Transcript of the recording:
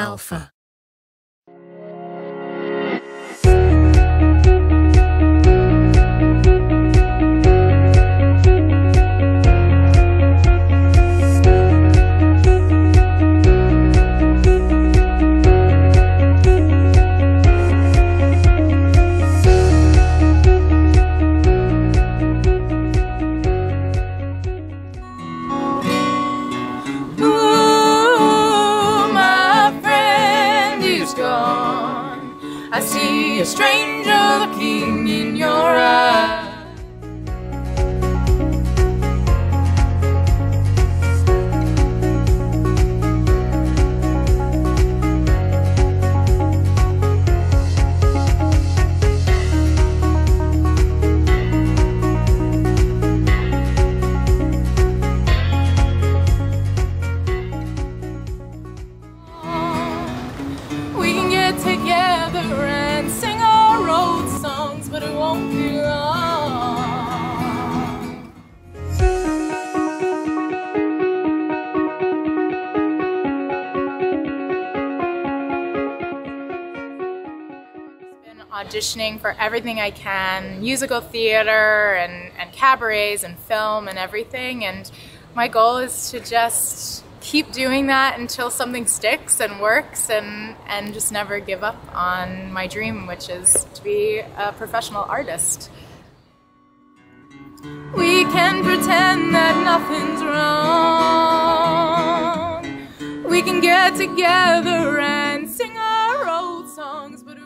Alpha. I see a stranger looking in your auditioning for everything I can musical theater and, and cabarets and film and everything. And my goal is to just keep doing that until something sticks and works and, and just never give up on my dream, which is to be a professional artist. We can pretend that nothing's wrong. We can get together and sing our old songs, but